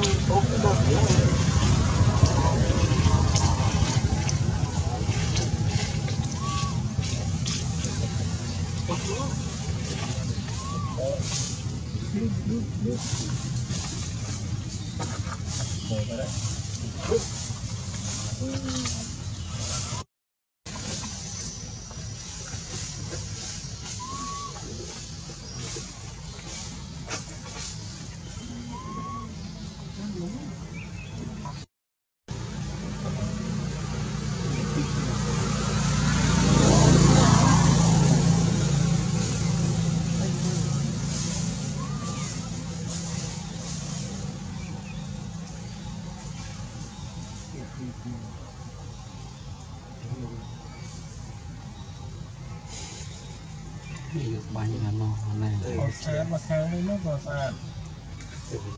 Bom, peraí. បាញ់ណាមកណាអូស្អាតមកខាងនេះមកក៏ស្អាត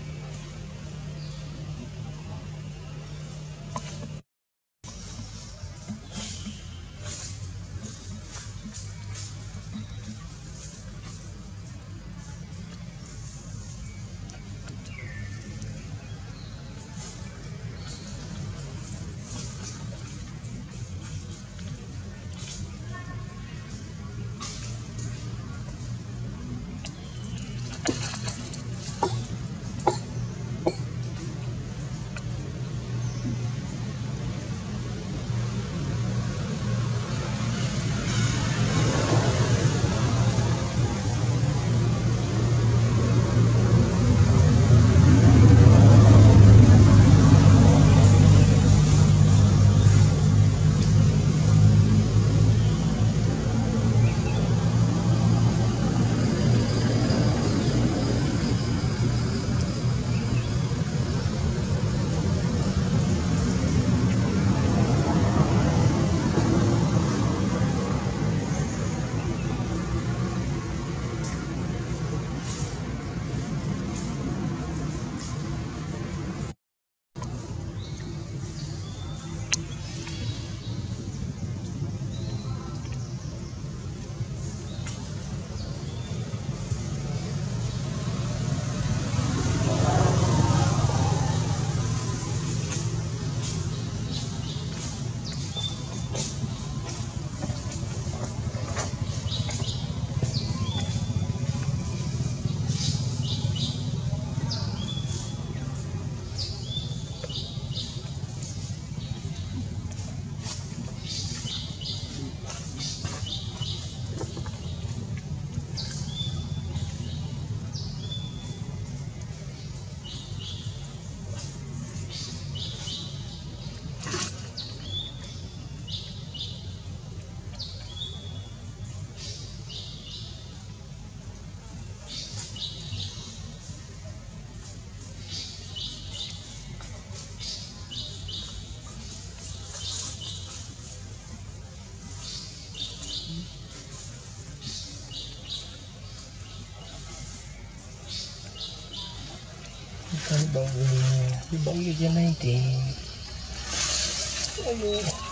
I bango niya. Ang bango niya, 19.